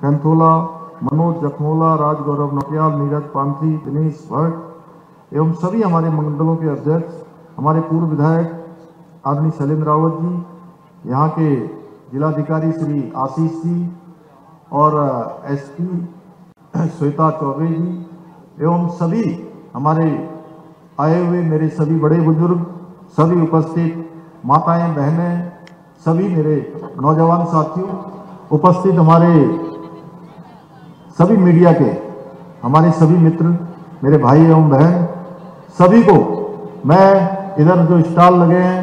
कैंथोला मनोज जखमोला राज गौरव नोटियाल नीरज पांथी दिनेश भट्ट एवं सभी हमारे मंडलों के अध्यक्ष हमारे पूर्व विधायक आदमी शैलेंद्र रावत जी यहाँ के जिलाधिकारी श्री आशीष जी और एसपी श्वेता चौबे जी एवं सभी हमारे आए हुए मेरे सभी बड़े बुज़ुर्ग सभी उपस्थित माताएँ बहनें सभी मेरे नौजवान साथियों उपस्थित हमारे सभी मीडिया के, हमारे सभी मित्र, मेरे भाई एवं बहन, सभी को मैं इधर जो स्टॉल लगे हैं,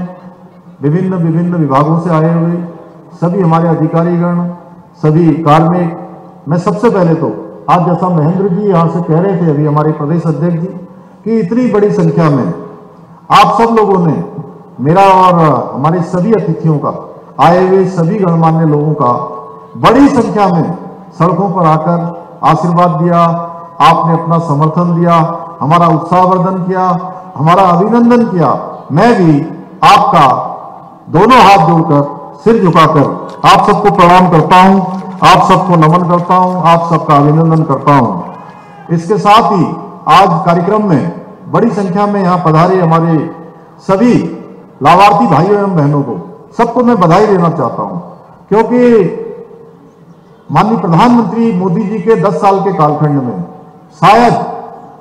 विभिन्न विभिन्न विभागों से आए हुए, सभी हमारे अधिकारीगण, सभी कार्मिक, मैं सबसे पहले तो आज जैसा महेंद्र जी यहाँ से कह रहे थे, अभी हमारे प्रदेश अध्यक्ष जी, कि इतनी बड़ी संख्या में आप सब लोगों ने, मेरा और हमारे सभी अतिथियों का, आए हुए सभी गणमान्य लोगों का, बड़ी संख्या में सड़कों पर आकर आशीर्वाद दिया, आपने अपना समर्थन दिया, हमारा उत्साहवर्धन किया, हमारा अभिनंदन किया। मैं भी आपका दोनों हाथ जोड़कर, सिर झुकाकर आप सबको प्रणाम करता हूँ, आप सबको नमन करता हूँ, आप सबका अभिनंदन करता हूँ। इसके साथ ही आज कार्यक्रम में बड़ी संख्या में यहाँ पधारे हमारे सभी लाभार्थी भाइयों एवं बहनों को, सबको मैं बधाई देना चाहता हूँ, क्योंकि माननीय प्रधानमंत्री मोदी जी के 10 साल के कालखंड में, शायद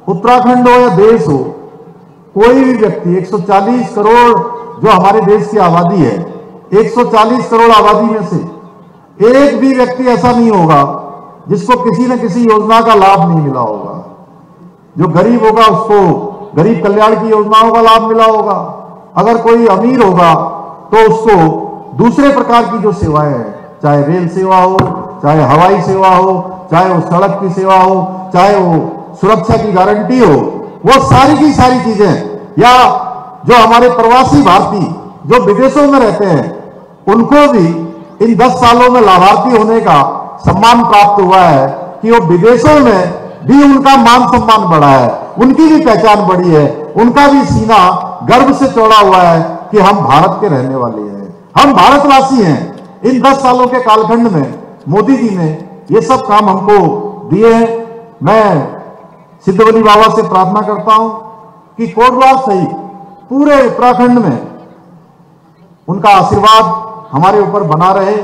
उत्तराखंड हो या देश हो, कोई भी व्यक्ति 140 करोड़ जो हमारे देश की आबादी है 140 करोड़ आबादी में से एक भी व्यक्ति ऐसा नहीं होगा जिसको किसी न किसी योजना का लाभ नहीं मिला होगा। जो गरीब होगा, उसको गरीब कल्याण की योजनाओं का लाभ मिला होगा। अगर कोई अमीर होगा तो उसको दूसरे प्रकार की जो सेवाएँ हैं, चाहे रेल सेवा हो चाहे हवाई सेवा हो, चाहे वो सड़क की सेवा हो, चाहे वो सुरक्षा की गारंटी हो, वो सारी की सारी चीज़ें या जो हमारे प्रवासी भारतीय जो विदेशों में रहते हैं, उनको भी इन 10 सालों में लाभार्थी होने का सम्मान प्राप्त हुआ है कि वो विदेशों में भी उनका मान सम्मान बढ़ा है, उनकी भी पहचान बढ़ी है, उनका भी सीना गर्व से चौड़ा हुआ है कि हम भारत के रहने वाले हैं। हम भारतवासी हैं। इन 10 सालों के कालखंड में मोदी जी ने ये सब काम हमको दिए हैं। मैं सिद्धवली बाबा से प्रार्थना करता हूँ कि कोटद्वार सहित पूरे उत्तराखंड में उनका आशीर्वाद हमारे ऊपर बना रहे।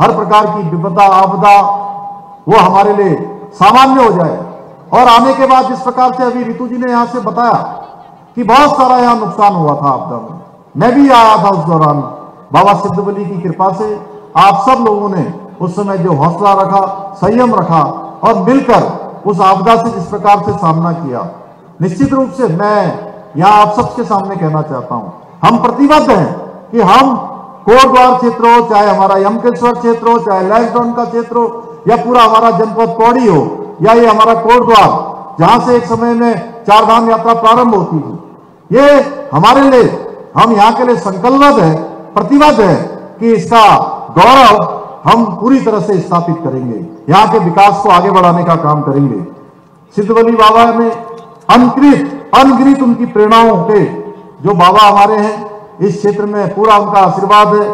हर प्रकार की विपदा, आपदा वो हमारे लिए सामान्य हो जाए। और आने के बाद जिस प्रकार से अभी रितु जी ने यहाँ से बताया कि बहुत सारा यहाँ नुकसान हुआ था आपदा में। मैं भी आया था उस दौरान बाबा सिद्धबली की कृपा से। आप सब लोगों ने उस समय जो हौसला रखा, संयम रखा और मिलकर उस आपदा से जिस प्रकार से सामना किया। निश्चित रूप से मैं यहाँ आप सबके सामने कहना चाहता हूँ। हम प्रतिबद्ध हैं कि हम कोटद्वार क्षेत्र हो, चाहे हमारा यमकेश्वर क्षेत्र हो, चाहे लैसडाउन का क्षेत्र हो, या पूरा हमारा जनपद पौड़ी हो, या ये हमारा कोटद्वार, जहाँ से एक समय में चार धाम यात्रा प्रारंभ होती थी। ये हमारे लिए, हम यहाँ के लिए संकल्पबद्ध है, प्रतिबद्ध है कि इसका गौरव हम पूरी तरह से स्थापित करेंगे। यहाँ के विकास को आगे बढ़ाने का काम करेंगे। सिद्धवली बाबा ने अनकृत अनगिरित उनकी प्रेरणाओं के जो बाबा हमारे हैं, इस क्षेत्र में पूरा उनका आशीर्वाद है।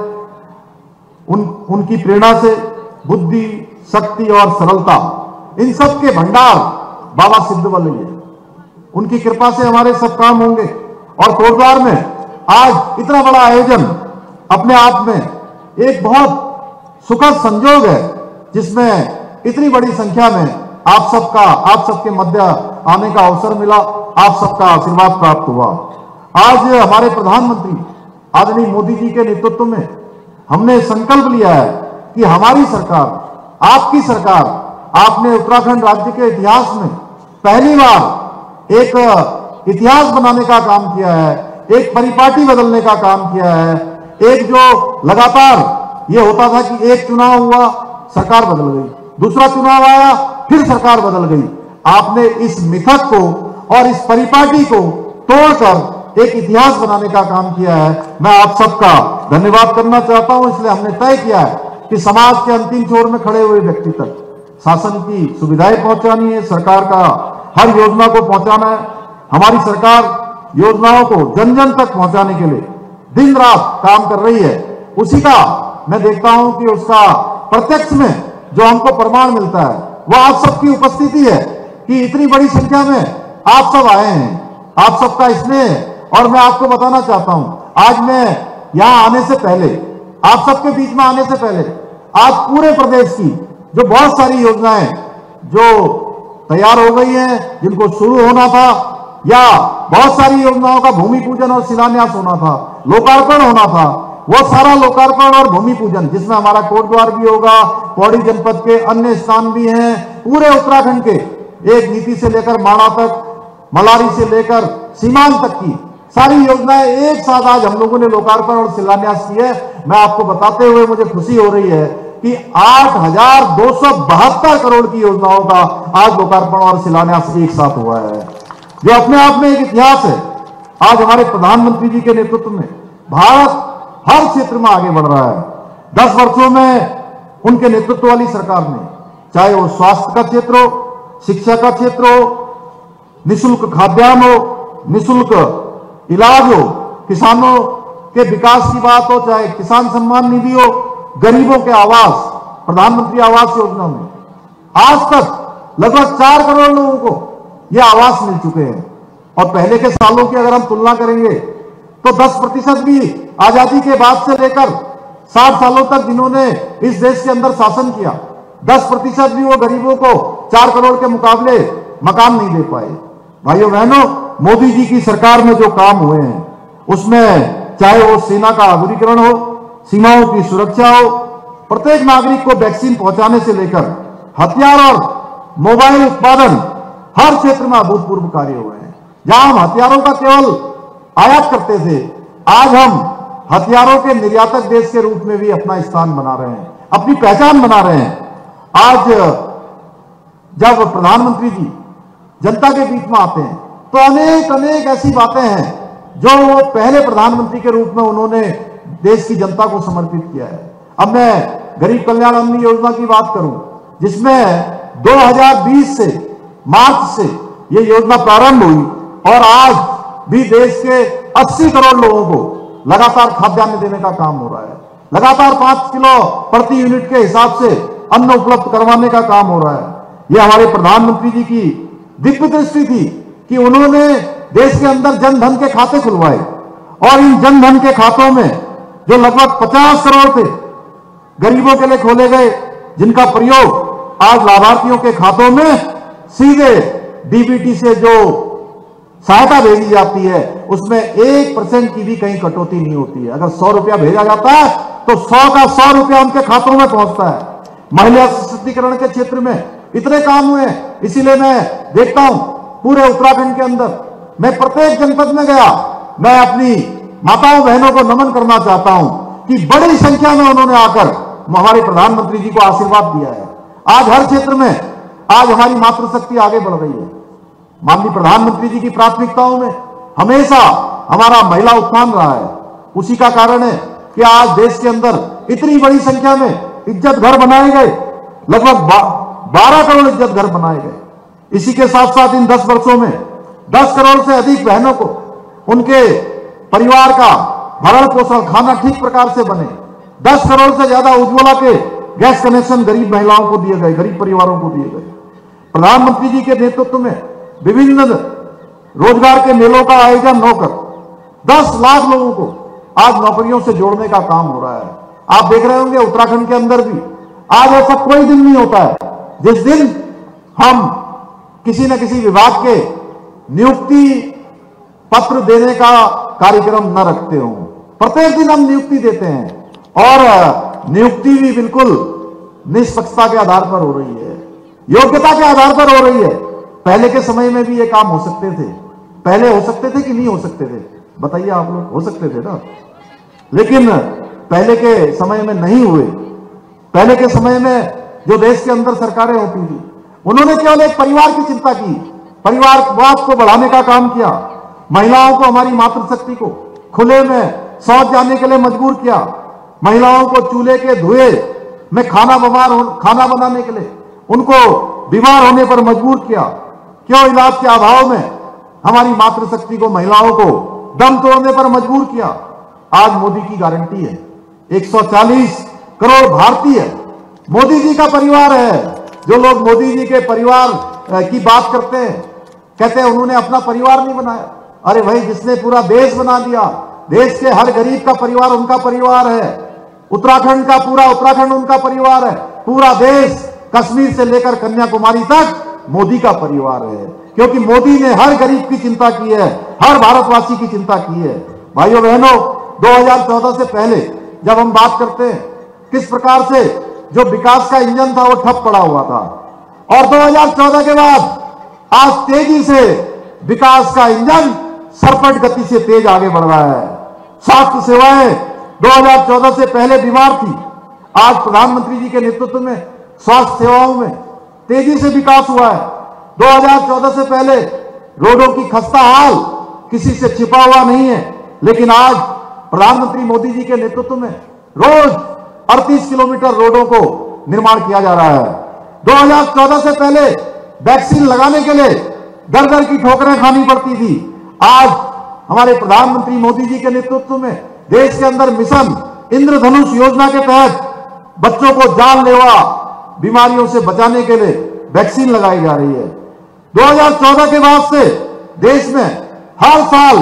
उन, उनकी प्रेरणा से बुद्धि, शक्ति और सरलता, इन सब के भंडार बाबा सिद्धवल्ली है। उनकी कृपा से हमारे सब काम होंगे। और कोटद्वार में आज इतना बड़ा आयोजन अपने आप में एक बहुत सुखद संजोग है, जिसमें इतनी बड़ी संख्या में आप सबका, आप सबके मध्य आने का अवसर मिला, आप सबका आशीर्वाद प्राप्त हुआ। आज हमारे प्रधानमंत्री आदरणीय मोदी जी के नेतृत्व में हमने संकल्प लिया है कि हमारी सरकार, आपकी सरकार, आपने उत्तराखंड राज्य के इतिहास में पहली बार एक इतिहास बनाने का काम किया है, एक परिपाटी बदलने का काम किया है, एक जो लगातार ये होता था कि एक चुनाव हुआ, सरकार बदल गई। दूसरा चुनाव आया, फिर सरकार बदल गई। आपने इस मिथक को और इस परिपाटी को तोड़कर एक इतिहास बनाने का काम किया है। मैं आप सबका धन्यवाद करना चाहता हूँ, इसलिए हमने तय किया है कि समाज के अंतिम छोर में खड़े हुए व्यक्ति तक शासन की सुविधाएँ पहुंचानी है, सरकार का हर योजना को पहुंचाना है। हमारी सरकार योजनाओं को जन जन तक पहुँचाने के लिए दिन रात काम कर रही है। उसी का मैं देखता हूँ कि उसका प्रत्यक्ष में जो हमको प्रमाण मिलता है, वो आप सबकी उपस्थिति है कि इतनी बड़ी संख्या में आप सब आए हैं। आप सबका स्नेह और मैं आपको बताना चाहता हूँ, आज मैं यहाँ आने से पहले, आप सबके बीच में आने से पहले, आज पूरे प्रदेश की जो बहुत सारी योजनाएँ जो तैयार हो गई हैं, जिनको शुरू होना था, या बहुत सारी योजनाओं का भूमि पूजन और शिलान्यास होना था, लोकार्पण होना था वो सारा लोकार्पण और भूमि पूजन, जिसमें हमारा कोटद्वार भी होगा, पौड़ी जनपद के अन्य स्थान भी हैं, पूरे उत्तराखंड के, एक नीति से लेकर माणा तक, मलारी से लेकर सीमांत तक की, सारी योजनाएँ एक साथ आज हम लोगों ने लोकार्पण और शिलान्यास की है। मैं आपको बताते हुए मुझे खुशी हो रही है कि आठ हज़ार दो सौ बहत्तर करोड़ की योजनाओं का आज लोकार्पण और शिलान्यास एक साथ हुआ है। जो अपने आप में एक इतिहास है, आज हमारे प्रधानमंत्री जी के नेतृत्व में, भारत हर क्षेत्र में आगे बढ़ रहा है। दस वर्षों में उनके नेतृत्व वाली सरकार ने, चाहे वो स्वास्थ्य का क्षेत्र हो, शिक्षा का क्षेत्र हो, निशुल्क खाद्यान्न हो, निशुल्क इलाज हो, किसानों के विकास की बात हो, चाहे किसान सम्मान निधि हो, गरीबों के आवास, प्रधानमंत्री आवास योजना में, आज तक लगभग चार करोड़ लोगों को ये आवास मिल चुके हैं। और पहले के सालों की अगर हम तुलना करेंगे तो 10 प्रतिशत भी आज़ादी के बाद से लेकर 60 सालों तक जिन्होंने इस देश के अंदर शासन किया 10 प्रतिशत भी वो गरीबों को चार करोड़ के मुकाबले मकान नहीं दे पाए। भाइयों, बहनों, मोदी जी की सरकार में जो काम हुए हैं, उसमें चाहे वो सेना का आधुनिकरण हो, सीमाओं की सुरक्षा हो, प्रत्येक नागरिक को वैक्सीन पहुँचाने से लेकर हथियार और मोबाइल उत्पादन हर क्षेत्र में अभूतपूर्व कार्य हुए हैं। जहाँ हम हथियारों का केवल आयात करते थे। आज हम हथियारों के निर्यातक देश के रूप में भी अपना स्थान बना रहे हैं, अपनी पहचान बना रहे हैं। आज जब प्रधानमंत्री जी जनता के बीच में आते हैं तो अनेक अनेक ऐसी बातें हैं जो वो पहले प्रधानमंत्री के रूप में उन्होंने देश की जनता को समर्पित किया है। अब मैं गरीब कल्याण अन्न योजना की बात करूँ, जिसमें 2020 से मार्च से ये योजना प्रारंभ हुई और आज भी देश के 80 करोड़ लोगों को लगातार खाद्यान्न देने का काम हो रहा है। लगातार पाँच किलो प्रति यूनिट के हिसाब से अन्न उपलब्ध करवाने का काम हो रहा है। ये हमारे प्रधानमंत्री जी की दिव्य दृष्टि थी कि उन्होंने देश के अंदर जन धन के खाते खुलवाए और इन जनधन के खातों में जो लगभग 50 करोड़ थे, गरीबों के लिए खोले गए, जिनका प्रयोग आज लाभार्थियों के खातों में सीधे डीबीटी से जो सहायता भेजी जाती है, उसमें एक परसेंट की भी कहीं कटौती नहीं होती है। अगर सौ रुपया भेजा जाता है तो सौ का सौ रुपया उनके खातों में पहुँचता है। महिला सशक्तिकरण के क्षेत्र में इतने काम हुए इसीलिए मैं देखता हूँ पूरे उत्तराखंड के अंदर। मैं प्रत्येक जनपद में गया, मैं अपनी माताओं बहनों को नमन करना चाहता हूँ कि बड़ी संख्या में उन्होंने आकर हमारे प्रधानमंत्री जी को आशीर्वाद दिया है। आज हर क्षेत्र में, आज हमारी मातृशक्ति आगे बढ़ रही है। माननीय प्रधानमंत्री जी की प्राथमिकताओं में हमेशा हमारा महिला उत्थान रहा है। उसी का कारण है कि आज देश के अंदर इतनी बड़ी संख्या में इज़्ज़त घर बनाए गए। लगभग बारह करोड़ इज़्ज़त घर बनाए गए। इसी के साथ साथ इन दस वर्षों में दस करोड़ से अधिक बहनों को उनके परिवार का भरण पोषण खाना ठीक प्रकार से बने। दस करोड़ से ज़्यादा उज्ज्वला के गैस कनेक्शन गरीब महिलाओं को दिए गए, गरीब परिवारों को दिए गए। प्रधानमंत्री जी के नेतृत्व में विभिन्न रोज़गार के मेलों का आयोजन नौकर 10 लाख लोगों को आज नौकरियों से जोड़ने का काम हो रहा है। आप देख रहे होंगे उत्तराखंड के अंदर भी। आज ऐसा कोई दिन नहीं होता है। जिस दिन हम किसी न किसी विभाग के नियुक्ति पत्र देने का कार्यक्रम न रखते हो। प्रत्येक दिन हम नियुक्ति देते हैं और नियुक्ति भी बिल्कुल निष्पक्षता के आधार पर हो रही है। योग्यता के आधार पर हो रही है। पहले के समय में भी ये काम हो सकते थे। पहले हो सकते थे कि नहीं हो सकते थे? बताइए आप लोग, हो सकते थे ना? लेकिन पहले के समय में नहीं हुए। पहले के समय में जो देश के अंदर सरकारें होती थी, उन्होंने केवल एक परिवार की चिंता की। परिवारवाद को बढ़ाने का काम किया। महिलाओं को हमारी मातृशक्ति को खुले में शौच जाने के लिए मजबूर किया। महिलाओं को चूल्हे के धुएँ में खाना बीमार खाना बनाने के लिए उनको बीमार होने पर मजबूर किया। क्यों इलाज के अभाव में? हमारी मातृशक्ति को, महिलाओं को दम तोड़ने पर मजबूर किया। आज मोदी की गारंटी है। 140 करोड़ भारतीय मोदी जी का परिवार है। जो लोग मोदी जी के परिवार की बात करते हैं, कहते हैं उन्होंने अपना परिवार नहीं बनाया। अरे भाई, जिसने पूरा देश बना दिया, देश के हर गरीब का परिवार उनका परिवार है। उत्तराखंड का पूरा उत्तराखंड उनका परिवार है। पूरा देश कश्मीर से लेकर कन्याकुमारी तक मोदी का परिवार है। क्योंकि मोदी ने हर गरीब की चिंता की है, हर भारतवासी की चिंता की है। भाइयों, बहनों 2014 से पहले जब हम बात करते हैं, किस प्रकार से जो विकास का इंजन था वो ठप पड़ा हुआ था। और 2014 के बाद आज तेज़ी से विकास का इंजन सरपट गति से तेज आगे बढ़ रहा है। स्वास्थ्य सेवाएँ 2014 से पहले बीमार थी। आज प्रधानमंत्री जी के नेतृत्व में, स्वास्थ्य सेवाओं में तेज़ी से विकास हुआ है। 2014 से पहले रोडों की खस्ता हाल किसी से छिपा हुआ नहीं है, लेकिन आज प्रधानमंत्री मोदी जी के नेतृत्व में रोज 38 किलोमीटर रोडों को निर्माण किया जा रहा है। 2014 से पहले वैक्सीन लगाने के लिए दर दर की ठोकरें खानी पड़ती थी। आज हमारे प्रधानमंत्री मोदी जी के नेतृत्व में देश के अंदर मिशन इंद्रधनुष योजना के तहत बच्चों को जानलेवा बीमारियों से बचाने के लिए वैक्सीन लगाई जा रही है। 2014 के बाद से देश में हर साल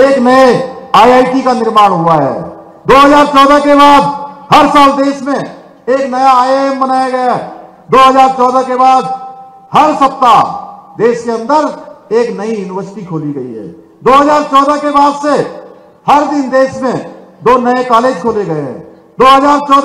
एक नए आईआईटी का निर्माण हुआ है। 2014 के बाद हर साल देश में एक नया आईआईएम बनाया गया है। 2014 के बाद हर सप्ताह देश के अंदर एक नई यूनिवर्सिटी खोली गई है। 2014 के बाद से हर दिन देश में दो नए कॉलेज खोले गए हैं। 2014